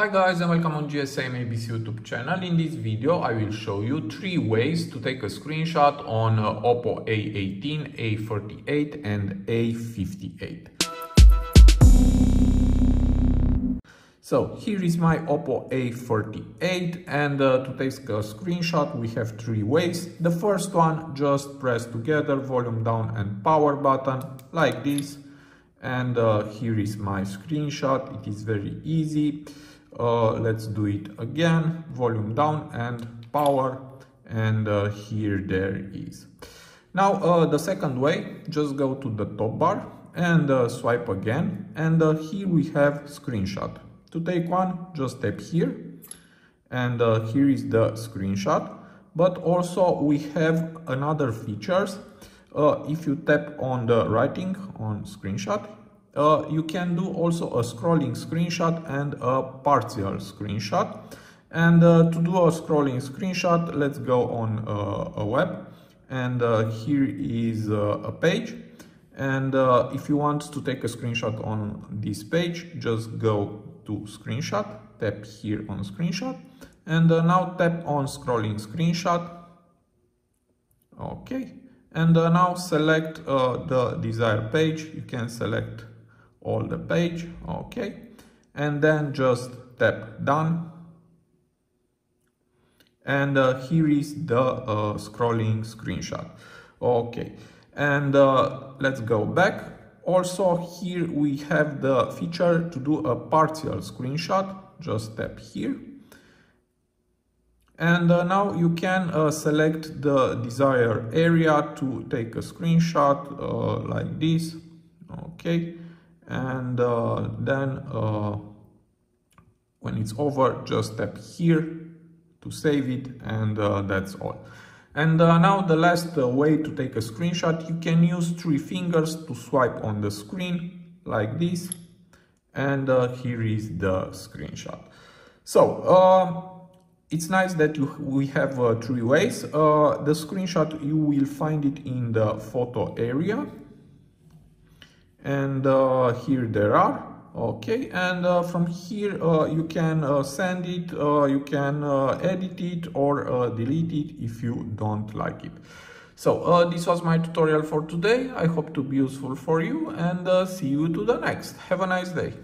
Hi guys and welcome on GSM ABC YouTube channel. In this video I will show you three ways to take a screenshot on uh, Oppo A18, A48 and A58. So here is my Oppo A48 and uh, to take a screenshot we have three ways. The first one just press together volume down and power button like this and uh, here is my screenshot. It is very easy uh, let's do it again. Volume down and power and uh, here there is. Now uh, the second way just go to the top bar and uh, swipe again and uh, here we have screenshot. To take one just tap here and uh, here is the screenshot. But also we have another features. If you tap on the writing on screenshot uh, you can do also a scrolling screenshot and a partial screenshot. And uh, to do a scrolling screenshot, let's go on uh, a web. And uh, here is uh, a page. And uh, if you want to take a screenshot on this page, just go to screenshot, tap here on screenshot. And now tap on scrolling screenshot. Okay. And now select the desired page. You can select all the page okay. And then just tap done. And uh, here is the uh, scrolling screenshot okay. And uh, let's go back. Also here we have the feature to do a partial screenshot. Just tap here. And uh, now you can uh, select the desired area to take a screenshot uh, like this okay and uh, then uh, when it's over just tap here to save it and uh, that's all. And uh, now the last uh, way to take a screenshot you can use three fingers to swipe on the screen like this. And uh, here is the screenshot. So it's nice that you, we have three ways. The screenshot you will find it in the photo area and uh, here there are. Okay and uh, from here uh, you can uh, send it uh, you can uh, edit it or delete it if you don't like it. So this was my tutorial for today. I hope to be useful for you and see you to the next. Have a nice day